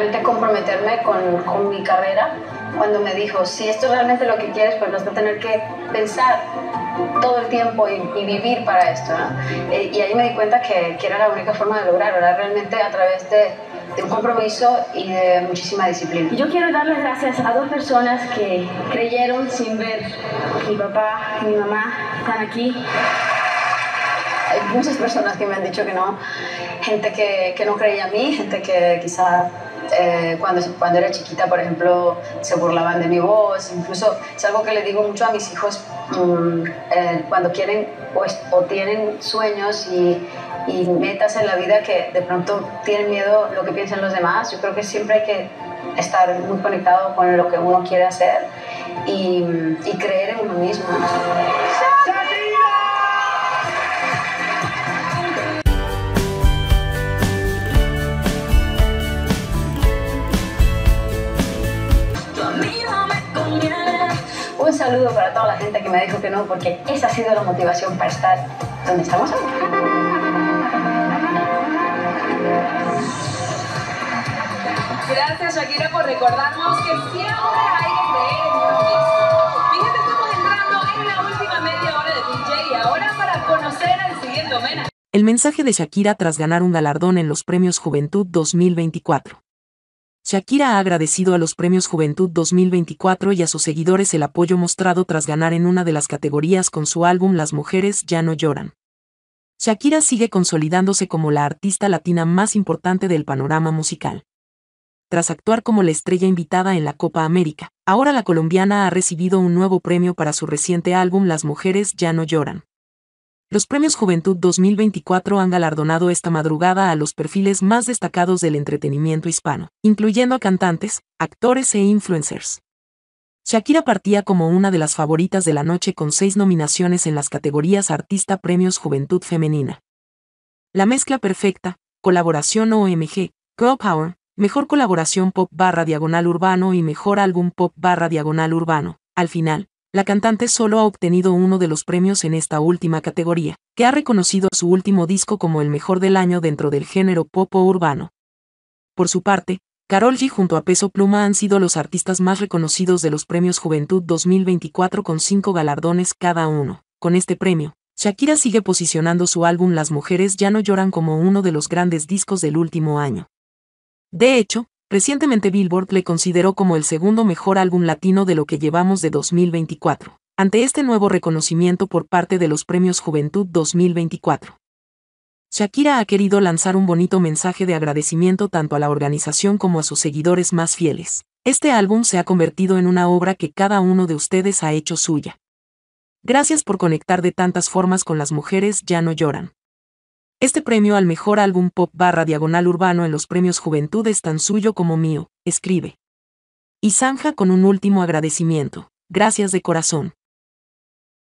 realmente comprometerme con, con mi carrera cuando me dijo, si esto es realmente lo que quieres, pues vas a tener que pensar todo el tiempo y, vivir para esto. Eh, y ahí me di cuenta que, que, era la única forma de lograrlo, era realmente a través de, de, un compromiso y de muchísima disciplina. Yo quiero darles gracias a dos personas que creyeron sin ver. Mi papá y mi mamá están aquí. Hay muchas personas que me han dicho que no, gente que, que no creía en mí, gente que quizá eh, cuando, cuando era chiquita, por ejemplo, se burlaban de mi voz. Incluso es algo que le digo mucho a mis hijos mm, eh, cuando quieren pues, o tienen sueños y, y, metas en la vida que de pronto tienen miedo lo que piensan los demás. Yo creo que siempre hay que estar muy conectado con lo que uno quiere hacer y, y creer en uno mismo. Un saludo para toda la gente que me dijo que no, porque esa ha sido la motivación para estar donde estamos hoy. Gracias Shakira por recordarnos que siempre hay que creer en uno mismo. Fíjate, estamos entrando en la última media hora de DJ y ahora para conocer al siguiente homenaje. El mensaje de Shakira tras ganar un galardón en los Premios Juventud 2024. Shakira ha agradecido a los Premios Juventud 2024 y a sus seguidores el apoyo mostrado tras ganar en una de las categorías con su álbum Las mujeres ya no lloran. Shakira sigue consolidándose como la artista latina más importante del panorama musical. Tras actuar como la estrella invitada en la Copa América, ahora la colombiana ha recibido un nuevo premio para su reciente álbum Las mujeres ya no lloran. Los Premios Juventud 2024 han galardonado esta madrugada a los perfiles más destacados del entretenimiento hispano, incluyendo a cantantes, actores e influencers. Shakira partía como una de las favoritas de la noche con seis nominaciones en las categorías Artista Premios Juventud Femenina. La mezcla perfecta, colaboración OMG, Girl Power, Mejor colaboración pop barra diagonal urbano y Mejor álbum pop barra diagonal urbano. Al final, la cantante solo ha obtenido uno de los premios en esta última categoría, que ha reconocido su último disco como el mejor del año dentro del género pop o urbano. Por su parte, Carol G junto a Peso Pluma han sido los artistas más reconocidos de los Premios Juventud 2024 con cinco galardones cada uno. Con este premio, Shakira sigue posicionando su álbum Las mujeres ya no lloran como uno de los grandes discos del último año. De hecho, Recientemente Billboard le consideró como el segundo mejor álbum latino de lo que llevamos de 2024, ante este nuevo reconocimiento por parte de los Premios Juventud 2024. Shakira ha querido lanzar un bonito mensaje de agradecimiento tanto a la organización como a sus seguidores más fieles. Este álbum se ha convertido en una obra que cada uno de ustedes ha hecho suya. Gracias por conectar de tantas formas con las mujeres ya no lloran. Este premio al mejor álbum pop barra diagonal urbano en los premios Juventud es tan suyo como mío, escribe. Y zanja con un último agradecimiento. Gracias de corazón.